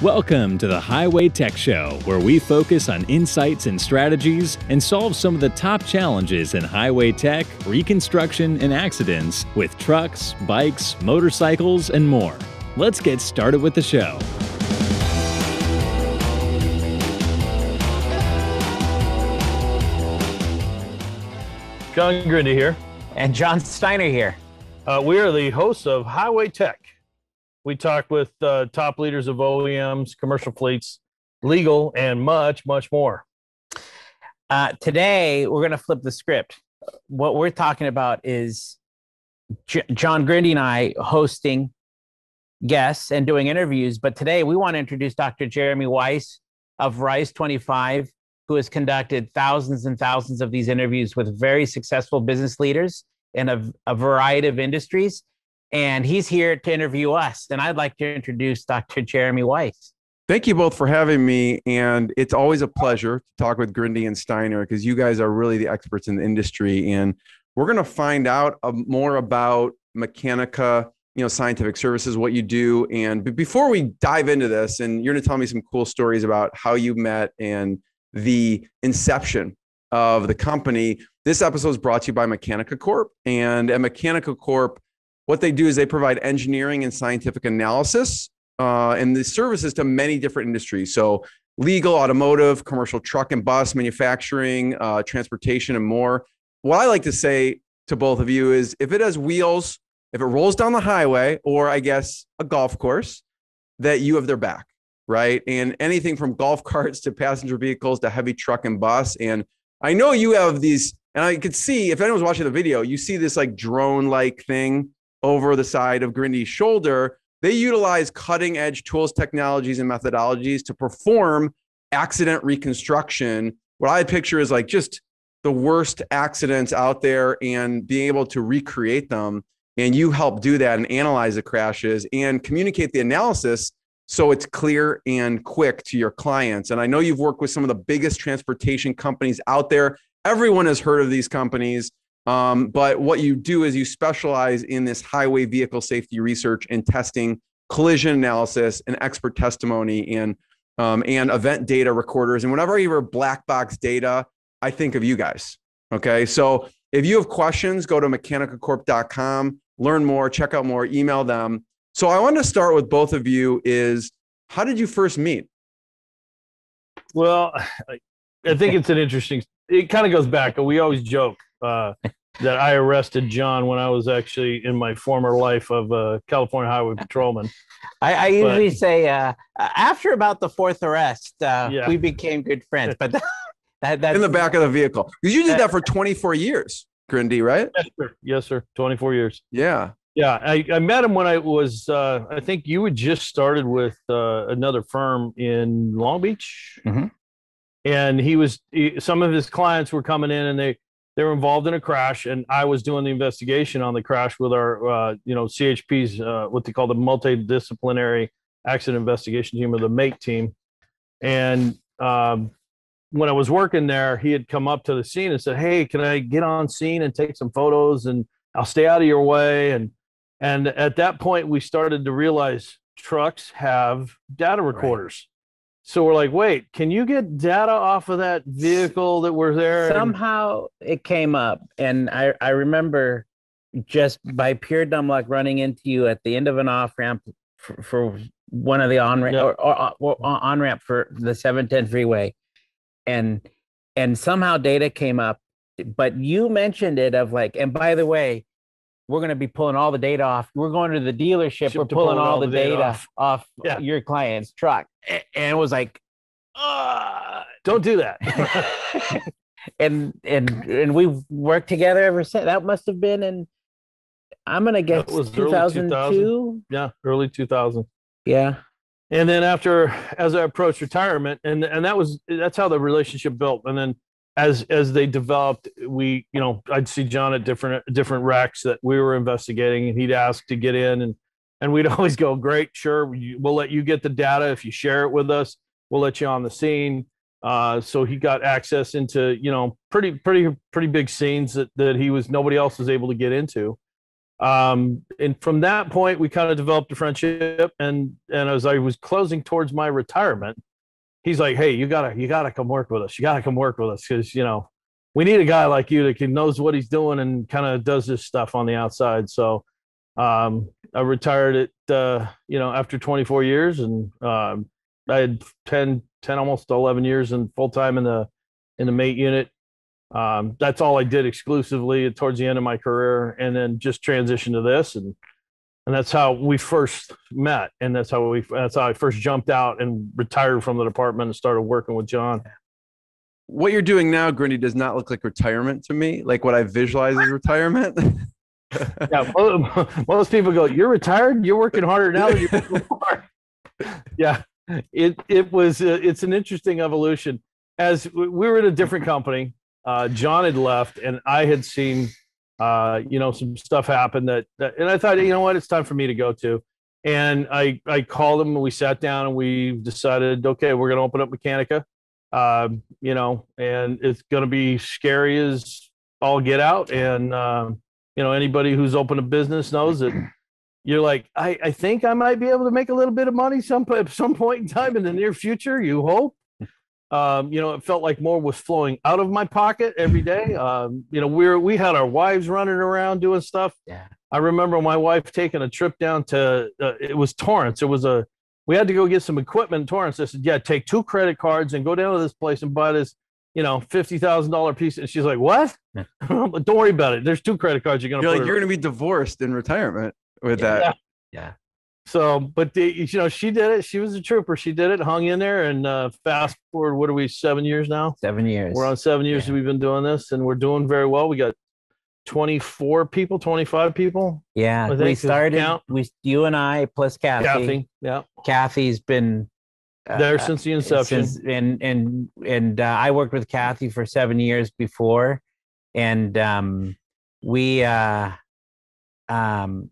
Welcome to the Highway Tech Show, where we focus on insights and strategies and solve some of the top challenges in highway tech, reconstruction, and accidents with trucks, bikes, motorcycles, and more. Let's get started with the show. John Grindey here. And John Steiner here. Uh, we are the hosts of Highway Tech. We talk with uh, top leaders of OEMs, commercial fleets, legal, and much, much more. Uh, today, we're going to flip the script. What we're talking about is J- John Grindey and I hosting guests and doing interviews. But today, we want to introduce Dr. Jeremy Weiss of Rise25, who has conducted thousands and thousands of these interviews with very successful business leaders in a, a variety of industries. And he's here to interview us. And I'd like to introduce Dr. Jeremy Weiss. Thank you both for having me. And it's always a pleasure to talk with Grindey and Steiner because you guys are really the experts in the industry. And we're going to find out more about Mecanica, you know, scientific services, what you do. And before we dive into this, and you're going to tell me some cool stories about how you met and the inception of the company. This episode is brought to you by MecanicaCorp. And at MecanicaCorp, what they do is they provide engineering and scientific analysis uh, and the services to many different industries. So, legal, automotive, commercial truck and bus, manufacturing, uh, transportation, and more. What I like to say to both of you is if it has wheels, if it rolls down the highway, or I guess a golf course, that you have their back, right? And anything from golf carts to passenger vehicles to heavy truck and bus. And I know you have these, and I could see if anyone's watching the video, you see this like drone like thing over the side of Grindey's shoulder. They utilize cutting edge tools, technologies, and methodologies to perform accident reconstruction. What I picture is like just the worst accidents out there and being able to recreate them. And you help do that and analyze the crashes and communicate the analysis so it's clear and quick to your clients. And I know you've worked with some of the biggest transportation companies out there. Everyone has heard of these companies. Um, but what you do is you specialize in this highway vehicle safety research and testing, collision analysis, and expert testimony, and um, and event data recorders. And whenever I hear black box data, I think of you guys. Okay, so if you have questions, go to mecanicacorp.com, learn more, check out more, email them. So I want to start with both of you. Is how did you first meet? Well, I think it's an interesting. It kind of goes back. We always joke. Uh, that I arrested John when I was actually in my former life of a California highway patrolman. I, I usually but, say uh, after about the fourth arrest, uh, yeah. we became good friends. But that, that in the back of the vehicle because you did that for 24 years, Grindey, right? Yes, sir. Yes, sir. 24 years. Yeah. Yeah, I, I met him when I was. Uh, I think you had just started with uh, another firm in Long Beach, mm-hmm. and he was. He, some of his clients were coming in, and they they were involved in a crash, and I was doing the investigation on the crash with our, uh, you know, CHP's uh, what they call the multidisciplinary accident investigation team or the MAIT team. And um, when I was working there, he had come up to the scene and said, "Hey, can I get on scene and take some photos? And I'll stay out of your way." And and at that point, we started to realize trucks have data recorders. So we're like, wait, can you get data off of that vehicle that we're there? Somehow it came up, and I I remember just by pure dumb luck running into you at the end of an off ramp for, for, one of the on ramp yep. or, or, or on ramp for the 710 freeway, and and somehow data came up, but you mentioned it of like, and by the way, we're going to be pulling all the data off. We're going to the dealership. We're pulling all, all, the, data, data off, off yeah. your client's truck. And it was like, uh, don't do that. and and and we've worked together ever since. That must have been in. I'm gonna guess that was 2002. Yeah, early 2000. Yeah. And then after, as I approached retirement, and and that was that's how the relationship built. And then as as they developed, we you know I'd see John at different different wrecks that we were investigating, and he'd ask to get in, and and we'd always go, great, sure, we'll let you get the data if you share it with us. We'll let you on the scene. Uh, so he got access into you know pretty pretty pretty big scenes that that he was nobody else was able to get into, um, and from that point, we kind of developed a friendship. And and as I was closing towards my retirement, he's like, "Hey, you gotta you gotta come work with us. You gotta come work with us because you know we need a guy like you that can knows what he's doing and kind of does this stuff on the outside." So um, I retired at uh, you know after 24 years, and um, I had 10, 10 almost 11 years in full time in the in the MAIT unit um, that's all I did exclusively towards the end of my career, and then just transitioned to this, and and that's how we first met, and that's how we that's how I first jumped out and retired from the department and started working with John. What you're doing now, Grindey, does not look like retirement to me. Like what I visualize as retirement. yeah, most, most people go, "You're retired. You're working harder now than you before." yeah, it it was uh, it's an interesting evolution. As we were in a different company, uh, John had left, and I had seen, uh, you know, some stuff happened that, that, and I thought, you know what, it's time for me to go to. And I I called him, and we sat down, and we decided, okay, we're going to open up Mecanica, uh, you know, and it's going to be scary as all get out. And uh, you know, anybody who's opened a business knows that you're like, I, I think I might be able to make a little bit of money some some point in time in the near future. You hope, um, you know, it felt like more was flowing out of my pocket every day. Um, you know, we are we had our wives running around doing stuff. Yeah. I remember my wife taking a trip down to uh, it was Torrance. It was a we had to go get some equipment in Torrance. I said, "Yeah, take two credit cards and go down to this place and buy this, you know, fifty thousand dollar piece." And she's like, "What? Don't worry about it. There's two credit cards you're gonna." You're like, you're gonna be divorced in retirement with yeah. that. Yeah. So, but the, you know, she did it. She was a trooper. She did it, hung in there, and uh, fast forward, what are we? Seven years now. Seven years. We're on seven years yeah. we've been doing this, and we're doing very well. We got 24 people, 25 people. Yeah, we started. We, you and I plus Kathy. Kathy, yeah. Kathy's been uh, there since the inception, since, and and and uh, I worked with Kathy for seven years before, and um, we uh, um,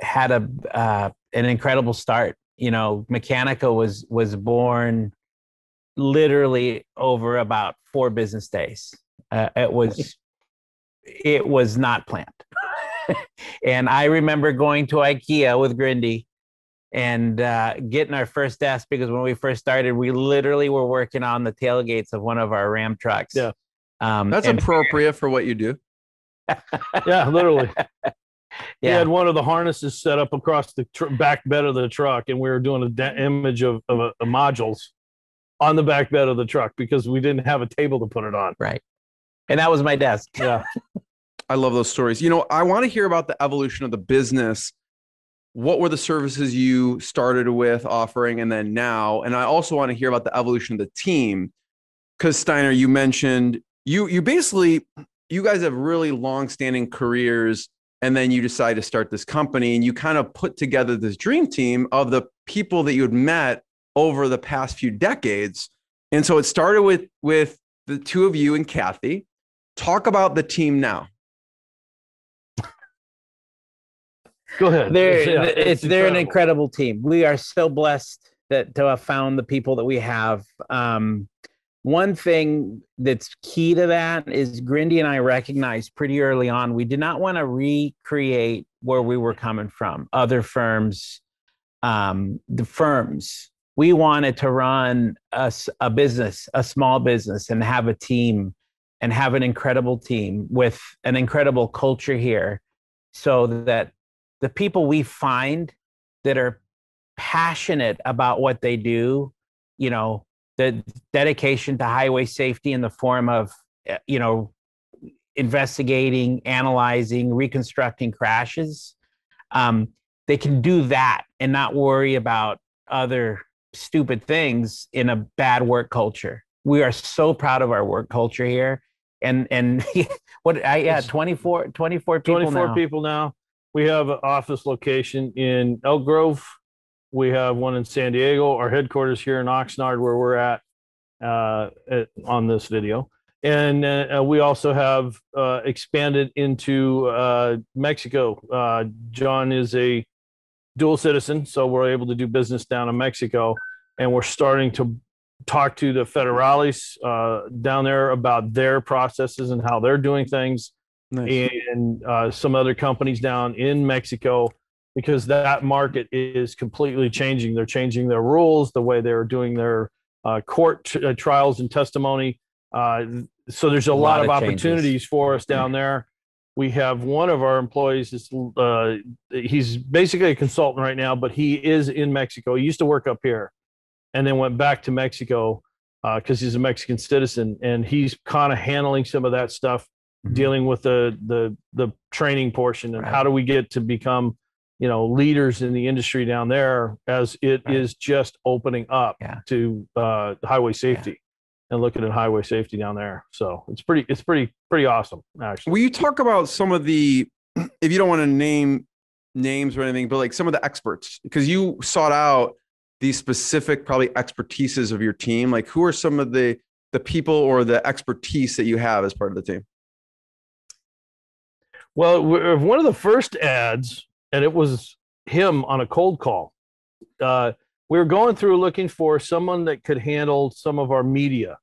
had a uh, an incredible start. You know, Mecanica was was born literally over about four business days. Uh, it was it was not planned. and I remember going to IKEA with Grindey and uh, getting our first desk because when we first started, we literally were working on the tailgates of one of our Ram trucks. Yeah, um, that's appropriate for what you do. yeah, literally yeah. He had one of the harnesses set up across the tr- back bed of the truck, and we were doing a de- image of, of a, a modules on the back bed of the truck because we didn't have a table to put it on. Right. And that was my desk. Yeah. I love those stories. You know, I want to hear about the evolution of the business. What were the services you started with offering and then now? And I also want to hear about the evolution of the team. Because Steiner, you mentioned you you basically you guys have really long-standing careers and then you decide to start this company and you kind of put together this dream team of the people that you had met over the past few decades. And so it started with with the two of you and kathy. Talk about the team now. Go ahead. They're yeah, it's, it's they're an incredible team. We are so blessed that to have found the people that we have. Um, one thing that's key to that is Grindey and I recognized pretty early on we did not want to recreate where we were coming from, other firms, um, the firms. We wanted to run a, a business, a small business, and have a team and have an incredible team with an incredible culture here so that the people we find that are passionate about what they do, you know, the dedication to highway safety in the form of eh, you know investigating analyzing reconstructing crashes um, they can do that and not worry about other stupid things in a bad work culture. We are so proud of our work culture here. And and what i yeah 24 24 people 24 now. people now. We have an office location in elk grove we have one in San Diego, our headquarters here in Oxnard, where we're at, uh, at on this video. And uh, we also have uh, expanded into uh, Mexico. Uh, John is a dual citizen, so we're able to do business down in Mexico. And we're starting to talk to the federales uh, down there about their processes and how they're doing things. nice. and uh, some other companies down in Mexico because that market is completely changing. They're changing their rules, the way they're doing their uh, court t- uh, trials and testimony. Uh, so there's a, a lot, lot, of, opportunities for us down there. We have one of our employees is uh, he's basically a consultant right now, but he is in Mexico. He used to work up here, and then went back to Mexico because uh, he's a Mexican citizen, and he's kind of handling some of that stuff, mm-hmm. dealing with the the the training portion and right. how do we get to become you know leaders in the industry down there as it right. is just opening up yeah. to uh, highway safety. Yeah. And looking at highway safety down there, so it's pretty, it's pretty, pretty awesome. Actually, will you talk about some of the, if you don't want to name names or anything, but like some of the experts, because you sought out these specific probably expertises of your team like who are some of the the people or the expertise that you have as part of the team well one of the first ads and it was him on a cold call uh, we were going through looking for someone that could handle some of our media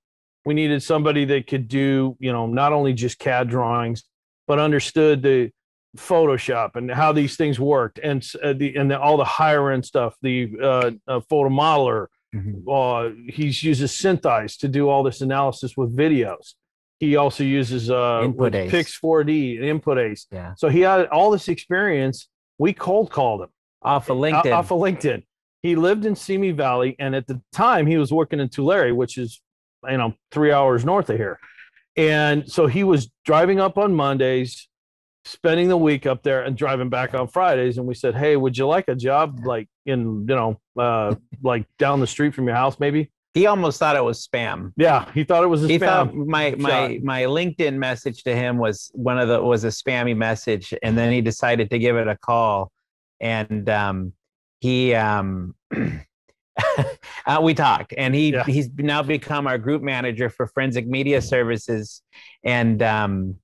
we needed somebody that could do you know not only just cad drawings but understood the Photoshop and how these things worked, and uh, the and the, all the higher end stuff. The uh, uh, photo modeler, mm-hmm. uh, he uses SynthEyes to do all this analysis with videos. He also uses uh, Pix4D, and Input Ace. Yeah. So he had all this experience. We cold called him off of LinkedIn. Off of LinkedIn. He lived in Simi Valley, and at the time he was working in Tulare, which is you know three hours north of here. And so he was driving up on Mondays, spending the week up there and driving back on Fridays. And we said, Hey, would you like a job like in, you know, uh, like down the street from your house, maybe? He almost thought it was spam. Yeah, he thought it was a he spam. Thought my my my LinkedIn message to him was one of the was a spammy message, and then he decided to give it a call, and um, he um, uh, we talked, and he yeah. he's now become our group manager for Forensic Media Services, and um,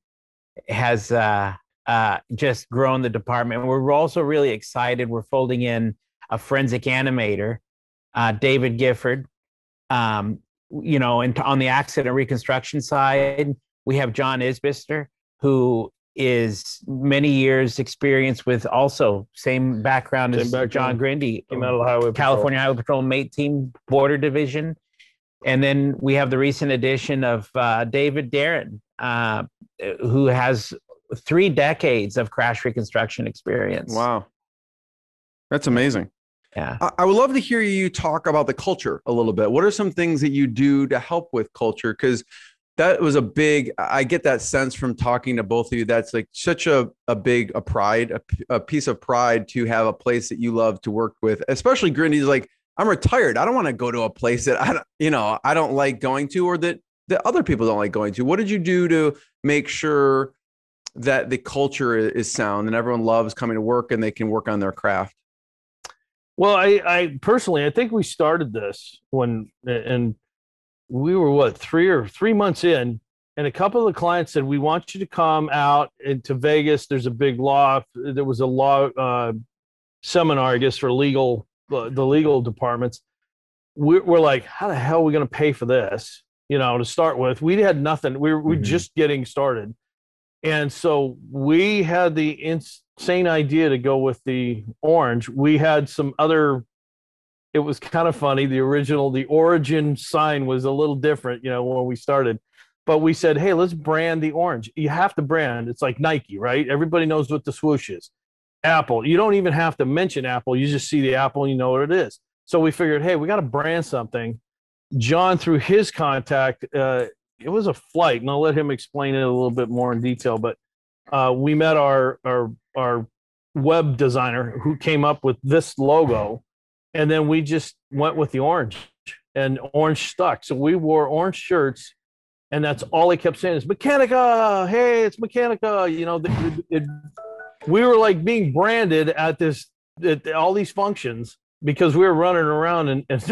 has uh, uh, just grown the department. We're also really excited. We're folding in a forensic animator, uh, David Gifford. Um, you know, and on the accident reconstruction side, we have John Isbister, who is many years experience with also same background same as background. John Grindey, Came out of the Highway California. Highway Patrol MAIT Team Border Division. And then we have the recent addition of uh, David Darren, uh, who has three decades of crash reconstruction experience. Wow. That's amazing. Yeah. I, would love to hear you talk about the culture a little bit. What are some things that you do to help with culture? Because that was a big i get that sense from talking to both of you that's like such a, a big a pride a, a piece of pride to have a place that you love to work with especially grindey's like i'm retired i don't want to go to a place that i don't you know i don't like going to or that that other people don't like going to what did you do to make sure that the culture is sound and everyone loves coming to work and they can work on their craft? Well, I, I personally, I think we started this when, and we were what three or three months in, and a couple of the clients said, "We want you to come out into Vegas. There's a big law. There was a law uh, seminar, I guess, for legal, uh, the legal departments." We're, we're like, "How the hell are we going to pay for this?" You know, to start with, we had nothing. We were, we mm-hmm. just getting started, and so we had the insane idea to go with the orange. We had some other, it was kind of funny. The original, the origin sign was a little different, you know, when we started. But we said, hey, let's brand the orange. You have to brand. It's like Nike, right? Everybody knows what the swoosh is. Apple. You don't even have to mention Apple. You just see the Apple and you know what it is. So we figured, hey, we got to brand something. John, through his contact, uh, it was a flight, and I'll let him explain it a little bit more in detail. But uh, we met our our our web designer who came up with this logo, and then we just went with the orange, and orange stuck. So we wore orange shirts, and that's all he kept saying is Mecanica. Hey, it's Mecanica. You know, it, it, we were like being branded at this at all these functions because we were running around and, and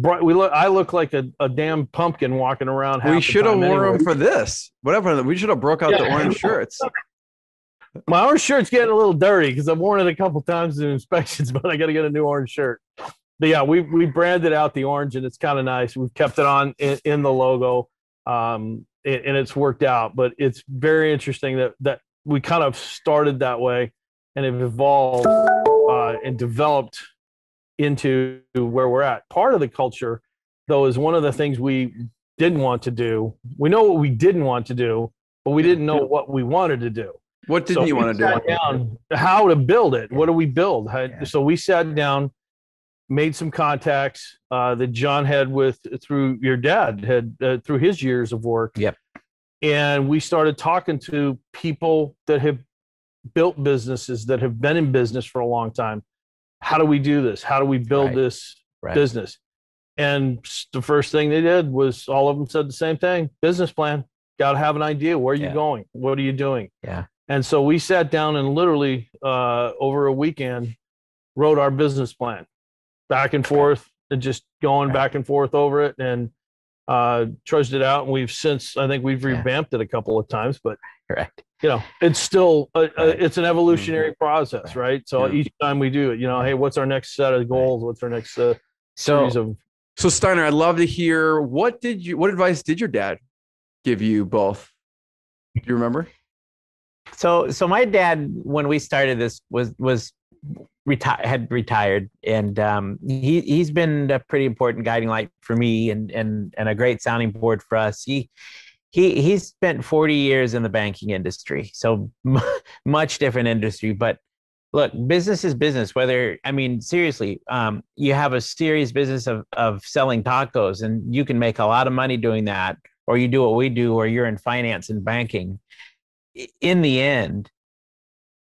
we look. I look like a, a damn pumpkin walking around. we should have worn anyway. them for this. Whatever. We should have broke out yeah. the orange shirts. My orange shirt's getting a little dirty because I've worn it a couple times in inspections, but I got to get a new orange shirt. But yeah, we we branded out the orange and it's kind of nice. We've kept it on in, in the logo. Um, and it's worked out. But it's very interesting that that we kind of started that way and have evolved uh, and developed into where we're at. Part of the culture, though, is one of the things we didn't want to do. We know what we didn't want to do, but we didn't know what we wanted to do. What didn't so you want to do? Down how to build it. What do we build? yeah. So we sat down, made some contacts uh, that John had with through your dad had uh, through his years of work. Yep. And we started talking to people that have built businesses that have been in business for a long time. How do we do this? How do we build right. this right. business? And the first thing they did was all of them said the same thing business plan. Got to have an idea. Where are you yeah. going? What are you doing? Yeah. And so we sat down and literally uh, over a weekend wrote our business plan back and forth and just going right. back and forth over it and uh, trudged it out. And we've since, I think we've revamped yeah. it a couple of times, but correct. You know it's still a, a, it's an evolutionary mm-hmm. process right. so yeah. each time we do it you know hey what's our next set of goals? What's our next uh, so, series of so steiner i'd love to hear what did you what advice did your dad give you both? Do you remember? So so my dad when we started this was was retired had retired and um, he he's been a pretty important guiding light for me and and and a great sounding board for us. He he he spent 40 years in the banking industry so much different industry but look business is business whether i mean seriously um, you have a serious business of, of selling tacos and you can make a lot of money doing that or you do what we do or you're in finance and banking in the end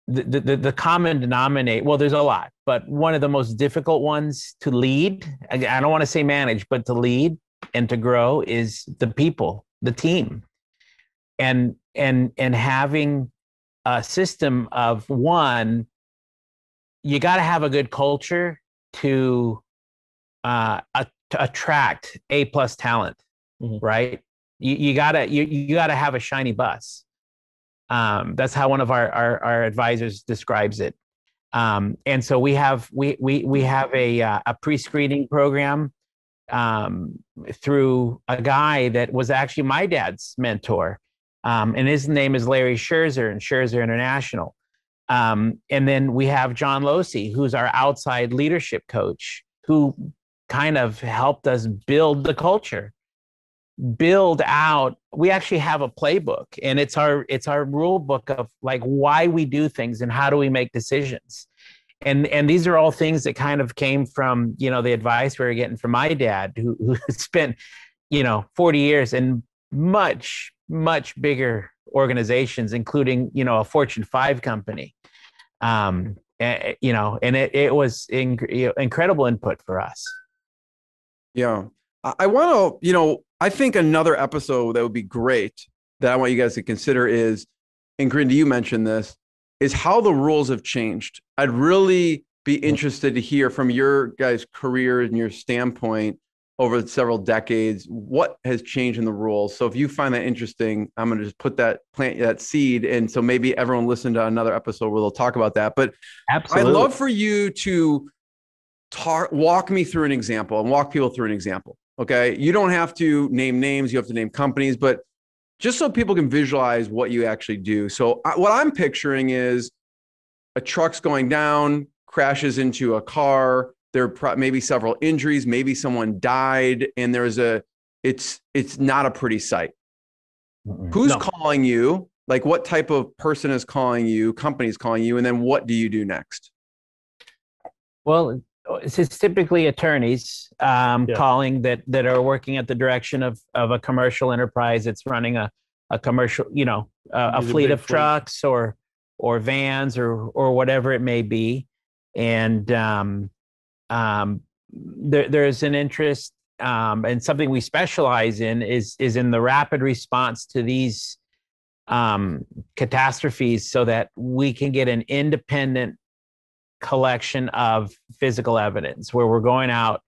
the, the, the common denominator well there's a lot but one of the most difficult ones to lead i don't want to say manage but to lead and to grow is the people the team. And and and having a system of one you got to have a good culture to uh a, to attract a plus talent mm-hmm. right? You, you gotta you, you gotta have a shiny bus. Um that's how one of our our, our advisors describes it. Um and so we have we we we have a uh, a pre-screening program um, through a guy that was actually my dad's mentor. Um, and his name is Larry Scherzer and Scherzer International. Um, and then we have John Losey, who's our outside leadership coach, who kind of helped us build the culture, build out. We actually have a playbook, and it's our it's our rule book of like why we do things and how do we make decisions and and these are all things that kind of came from you know the advice we were getting from my dad who, who spent you know 40 years in much much bigger organizations including you know a fortune 5 company. Um and, you know and it, it was in, you know, incredible input for us. Yeah. I, want to you know i think another episode that would be great that i want you guys to consider is and Grindy, you mentioned this is how the rules have changed. I'd really be interested to hear from your guys' career and your standpoint over several decades what has changed in the rules. So if you find that interesting, I'm going to just put that plant that seed, and so maybe everyone listen to another episode where they'll talk about that. But Absolutely. I'd love for you to talk, walk me through an example and walk people through an example. Okay, you don't have to name names; you have to name companies, but just so people can visualize what you actually do. So, I, what I'm picturing is a truck's going down, crashes into a car. There are pro- maybe several injuries, maybe someone died, and there's a. It's it's not a pretty sight. Mm-mm. Who's no. calling you? Like, what type of person is calling you? Company's calling you, and then what do you do next? Well, it's typically attorneys um, yeah. calling that that are working at the direction of of a commercial enterprise that's running a a commercial, you know, a, a fleet a of fleet. trucks or or vans or or whatever it may be, and um, um, there, there's an interest um, and something we specialize in is is in the rapid response to these um, catastrophes, so that we can get an independent collection of physical evidence where we're going out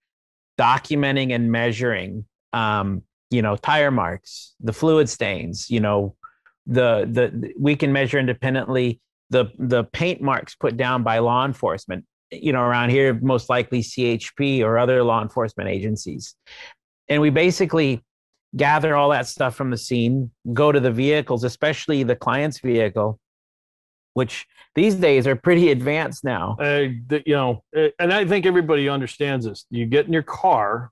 documenting and measuring um, you know tire marks the fluid stains you know the the we can measure independently the the paint marks put down by law enforcement you know around here most likely chp or other law enforcement agencies. And we basically gather all that stuff from the scene, go to the vehicles, especially the client's vehicle, which these days are pretty advanced now. Uh, you know, uh, and I think everybody understands this. You get in your car,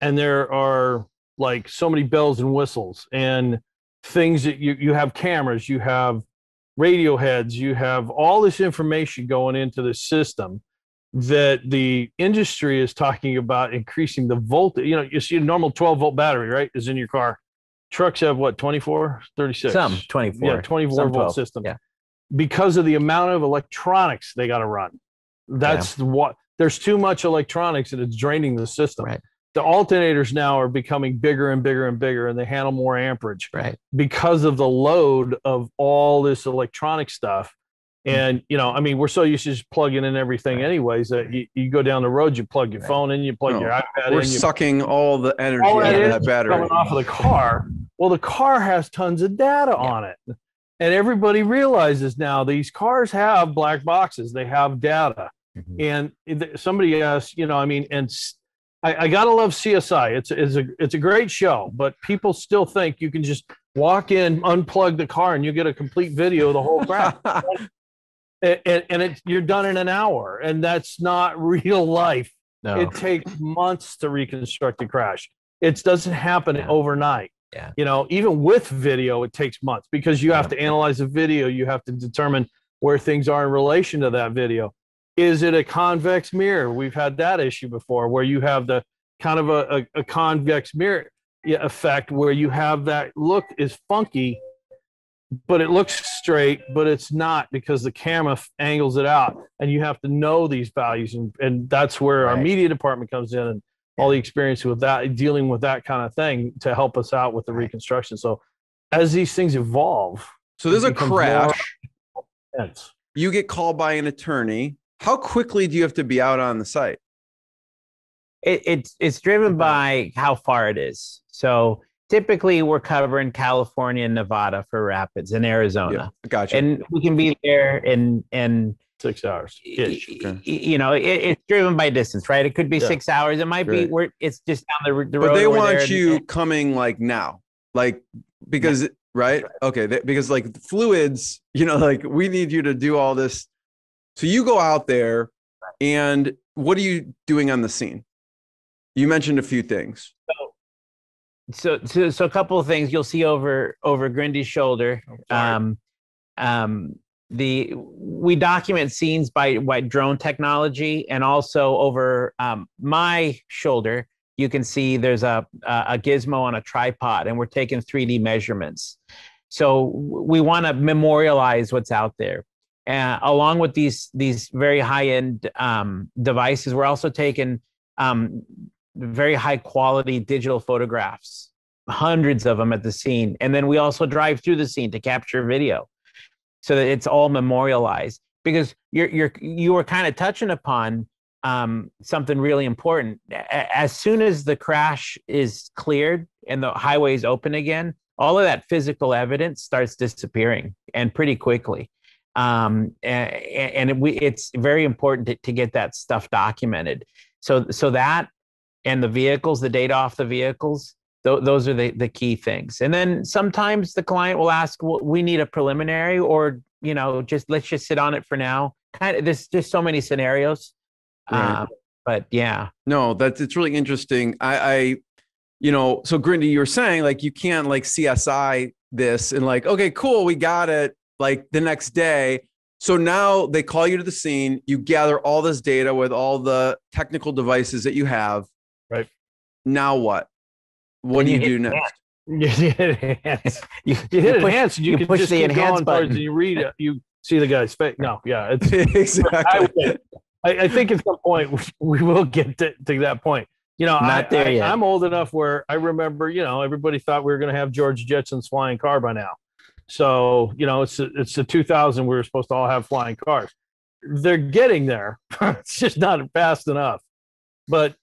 and there are like so many bells and whistles and things that you you have cameras, you have radio heads, you have all this information going into the system that the industry is talking about increasing the voltage. You know, you see a normal 12 volt battery, right, is in your car. Trucks have what, 24, 36? Some 24. Yeah, 24 Some volt 12. system. Yeah. Because of the amount of electronics they got to run. That's what there's too much electronics and it's draining the system. Right. The alternators now are becoming bigger and bigger and bigger and they handle more amperage Right. because of the load of all this electronic stuff. Hmm. And you know, I mean, we're so used to just plugging in everything, Right. anyways. That you, you go down the road, you plug your Right. phone in, you plug No, your iPad in. We're in, you sucking all the energy all out that of that battery. coming off of the car. Well, the car has tons of data on it, and everybody realizes now these cars have black boxes. They have data, Mhm. and somebody asked, you know, I mean, and I gotta love CSI. It's it's a it's a great show, but people still think you can just walk in, unplug the car, and you get a complete video of the whole crap, and, and, and it, you're done in an hour, and that's not real life. No. It takes months to reconstruct a crash. It doesn't happen Yeah. overnight. Yeah. You know, even with video, it takes months because you have Yeah. to analyze the video. You have to determine where things are in relation to that video. Is it a convex mirror? We've had that issue before where you have the kind of a, a, a convex mirror effect where you have that look is funky, but it looks straight, but it's not because the camera angles it out. And you have to know these values. And, and that's where our media department comes in and all the experience with that, dealing with that kind of thing to help us out with the Right. reconstruction. So as these things evolve, so there's a crash. You get called by an attorney. How quickly do you have to be out on the site? it, it's it's driven by how far it is. So typically we're covering California and Nevada for rapids and Arizona. Gotcha. And we can be there and and six hours. ish. Okay. you know it, it's driven by distance, right? It could be Yeah. six hours. It might be Right. where it's just down the, the road. but they want there you and- coming like now, like because right? Okay, th- because like fluids, you know, like we need you to do all this. So you go out there, and what are you doing on the scene? You mentioned a few things. so so so a couple of things you'll see over over Grindey's shoulder. sorry. Um, um, the we document scenes by by drone technology, and also over um, my shoulder, you can see there's a a gizmo on a tripod, and we're taking 3D measurements. So we want to memorialize what's out there. Uh, along with these these very high end um, devices, we're also taking um, very high quality digital photographs, hundreds of them at the scene. And then we also drive through the scene to capture video so that it's all memorialized because you're, you're, you were kind of touching upon um, something really important. As soon as the crash is cleared and the highway is open again, all of that physical evidence starts disappearing and pretty quickly. Um, and and we, it's very important to, to get that stuff documented. So, so that and the vehicles, the data off the vehicles, th- those are the, the key things. And then sometimes the client will ask, well, we need a preliminary or, you know, just let's just sit on it for now. Kind of, there's just so many scenarios. Right. Uh, but yeah, No, that's it's really interesting. I, I, you know, so Grindey, you were saying like you can't like CSI this and like, okay, cool, we got it. Like the next day. So now they call you to the scene. You gather all this data with all the technical devices that you have. Right. Now what? What do you you do next? You hit enhance. you, You hit push- enhance, you, you can push just the enhance button. and you read it. You see the guy's face. No, yeah, it's I, exactly. I, I think at some point we, we will get to, to that point. You know, Not I, there I, yet. I'm old enough where I remember, you know, everybody thought we were going to have George Jetson's flying car by now. So, you know, it's a, it's the 2000 we were supposed to all have flying cars. They're getting there. it's just not fast enough. But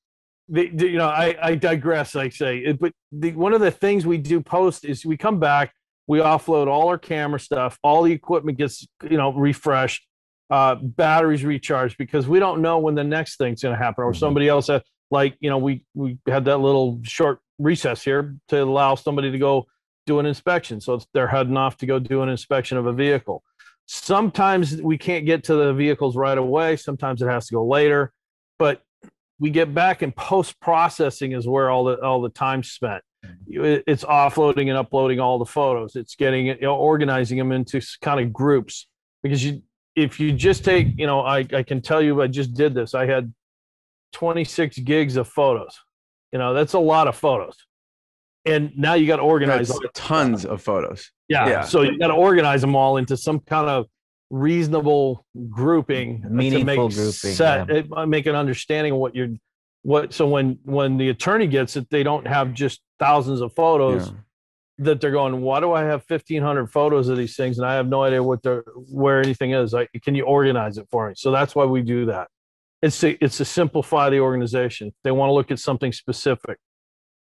the, the- you know, I, I digress. I say, it, but the, one of the things we do post is we come back, we offload all our camera stuff, all the equipment gets you know refreshed, uh, batteries recharged because we don't know when the next thing's going to happen or Mhm. somebody else had, like you know we we had that little short recess here to allow somebody to go do an inspection. So they're heading off to go do an inspection of a vehicle. Sometimes we can't get to the vehicles right away. Sometimes it has to go later, but we get back and post processing is where all the all the time spent. It's offloading and uploading all the photos. It's getting you know, organizing them into kind of groups because you if you just take you know I I can tell you I just did this. I had 26 gigs of photos. You know that's a lot of photos and now you got to organize tons of photos. Yeah. yeah. So you got to organize them all into some kind of reasonable grouping, meaningful grouping, set, yeah. Uh, make an understanding of what you're, what. So when when the attorney gets it, they don't have just thousands of photos. Yeah. That they're going, why do I have fifteen hundred photos of these things and I have no idea what they're where anything is? Like, can you organize it for me? So that's why we do that. It's to, it's to simplify the organization. They want to look at something specific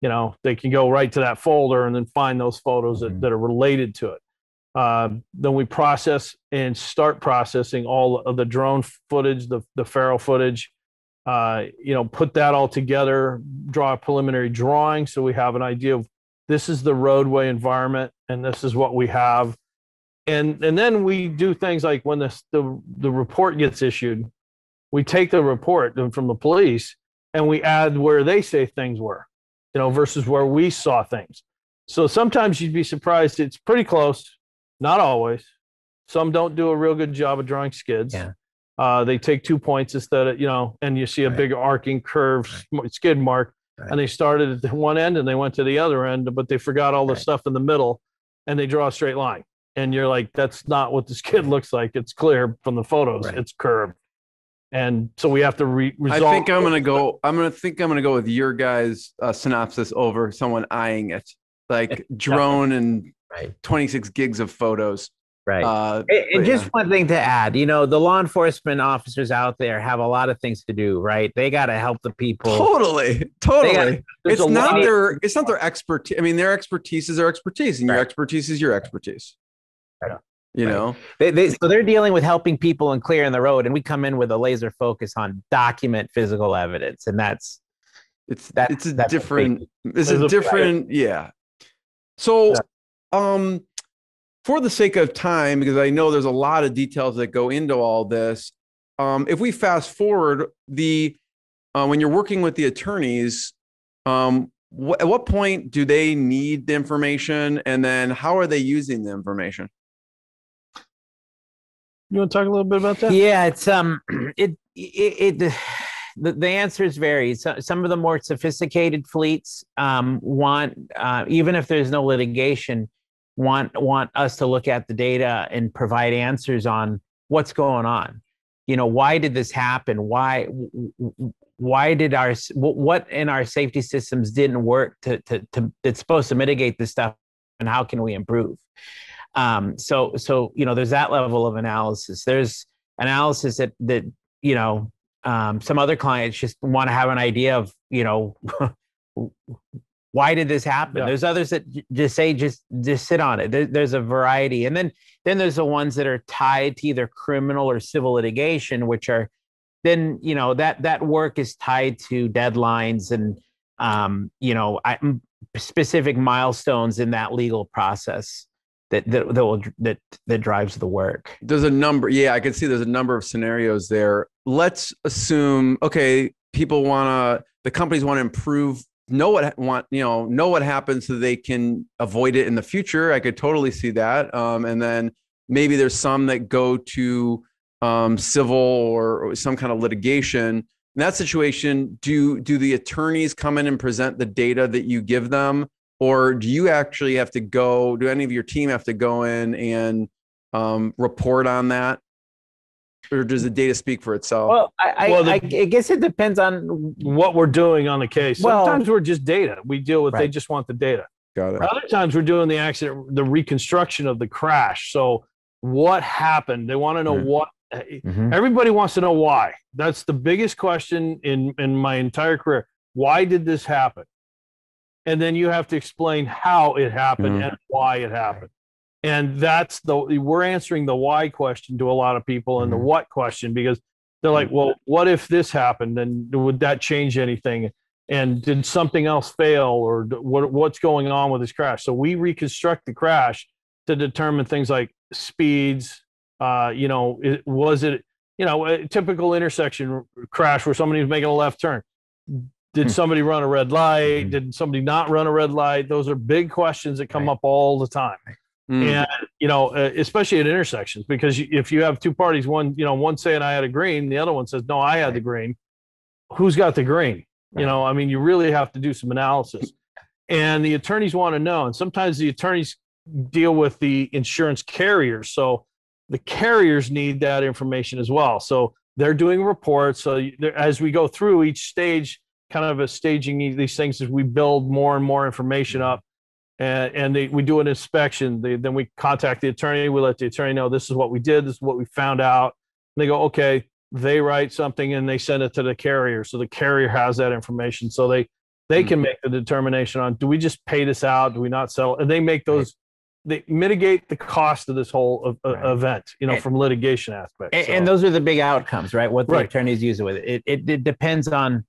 you know they can go right to that folder and then find those photos that, mm-hmm. that are related to it uh, then we process and start processing all of the drone footage the, the Faro footage uh, you know put that all together draw a preliminary drawing so we have an idea of this is the roadway environment and this is what we have and and then we do things like when the, the report gets issued we take the report from the police and we add where they say things were you know, versus where we saw things. So sometimes you'd be surprised. It's pretty close, not always. Some don't do a real good job of drawing skids. Yeah. Uh, they take two points instead of, you know, and you see a right. big arcing curve right. skid mark. Right. And they started at one end and they went to the other end, but they forgot all the stuff in the middle and they draw a straight line. And you're like, that's not what the skid looks like. It's clear from the photos, it's curved and so we have to re- resolve. I think I'm gonna go. I'm gonna think I'm gonna go with your guys' uh, synopsis over someone eyeing it, like drone and right. 26 gigs of photos. Right. Uh, and, and just yeah. one thing to add, you know, the law enforcement officers out there have a lot of things to do, right? They got to help the people. Totally, totally. Gotta, it's not their, it's not their expertise. I mean, their expertise is their expertise, and right. your expertise is your expertise. Right you right. know they, they, so they're dealing with helping people and clearing the road and we come in with a laser focus on document physical evidence and that's it's that, it's a different it's a different yeah so. Um for the sake of time because i know there's a lot of details that go into all this um if we fast forward the uh, when you're working with the attorneys um wh- at what point do they need the information and then how are they using the information you want to talk a little bit about that? Yeah, it's um, it it, it the, the answers vary. So, some of the more sophisticated fleets um, want, uh, even if there's no litigation, want want us to look at the data and provide answers on what's going on. You know, why did this happen? Why why did our what in our safety systems didn't work to to, to that's supposed to mitigate this stuff, and how can we improve? Um, so so you know, there's that level of analysis. There's analysis that that you know um, some other clients just want to have an idea of you know why did this happen. Yeah. There's others that just say just just sit on it. There, there's a variety, and then then there's the ones that are tied to either criminal or civil litigation, which are then you know that that work is tied to deadlines and um, you know I, specific milestones in that legal process that that that will that that drives the work. There's a number. Yeah, I can see there's a number of scenarios there. Let's assume okay, people want to the companies want to improve know what want you know know what happens so they can avoid it in the future. I could totally see that um, and then maybe there's some that go to um, civil or, or some kind of litigation. In that situation do do the attorneys come in and present the data that you give them? Or do you actually have to go do any of your team have to go in and um, report on that or does the data speak for itself? Well I, well, the, I, I, guess it depends on what we're doing on the case. Sometimes well, we're just data. We deal with right. they just want the data. Got it. Other times we're doing the accident the reconstruction of the crash. So what happened? They want to know mm-hmm. what mm-hmm. everybody wants to know why. That's the biggest question in in my entire career. Why did this happen? And then you have to explain how it happened mm-hmm. and why it happened and that's the we're answering the why question to a lot of people and mm-hmm. the what question because they're like well what if this happened? And would that change anything? And did something else fail? Or what, what's going on with this crash? So we reconstruct the crash to determine things like speeds uh, you know it, was it you know a typical intersection crash where somebody was making a left turn. Did hmm. somebody run a red light? Hmm. did somebody not run a red light? Those are big questions that come right. up all the time mm. and you know especially at intersections because if you have two parties one you know one saying i had a green the other one says no i had the green who's got the green you know, I mean, you really have to do some analysis. And the attorneys want to know. And sometimes the attorneys deal with the insurance carriers. So the carriers need that information as well. So they're doing reports. So as we go through each stage, kind of a staging these things as we build more and more information up. And, and they, we do an inspection. They, then we contact the attorney. We let the attorney know this is what we did. This is what we found out. And they go, okay, they write something and they send it to the carrier so the carrier has that information so they they mm-hmm. can make the determination on do we just pay this out do we not sell and they make those they mitigate the cost of this whole uh, right. event you know and, from litigation aspect and, so. and, those are the big outcomes right what the right. attorneys use it with it, it it depends on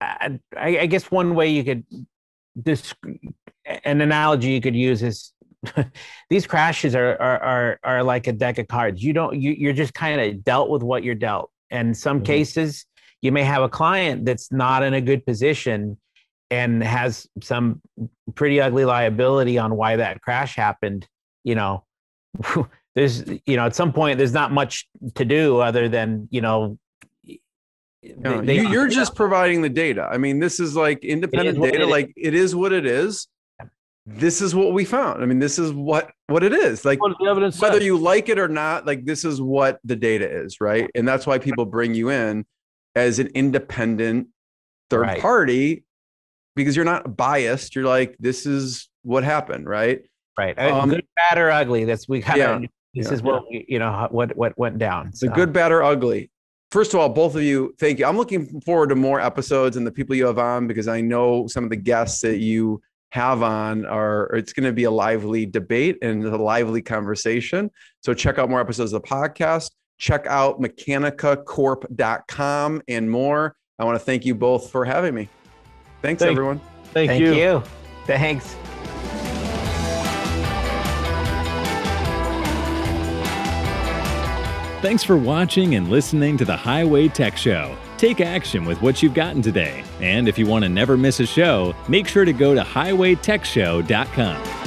I, I, guess one way you could this an analogy you could use is these crashes are, are are are like a deck of cards. You don't you you're just kind of dealt with what you're dealt. And some mm-hmm. cases you may have a client that's not in a good position and has some pretty ugly liability on why that crash happened. You know, there's you know at some point there's not much to do other than you know no, they, you, are just providing the data. I mean, this is like independent data. Like it is what it is this is what we found. I mean, this is what what it is. Like whether says. you like it or not, like this is what the data is, right? And that's why people bring you in as an independent third right. party because you're not biased. You're like, this is what happened, right? Right. Um, good, bad, or ugly. That's we of. Yeah, this yeah, is what yeah. you know what what went down. So. The good, bad, or ugly. First of all, both of you, thank you. I'm looking forward to more episodes and the people you have on because I know some of the guests that you have on are it's going to be a lively debate and a lively conversation. So check out more episodes of the podcast. Check out mecanicacorp.com and more. I want to thank you both for having me. Thanks, thank, everyone. Thank, thank you. you. Thanks. Thanks for watching and listening to the Highway Tech Show. Take action with what you've gotten today. And if you want to never miss a show, make sure to go to highwaytechshow.com.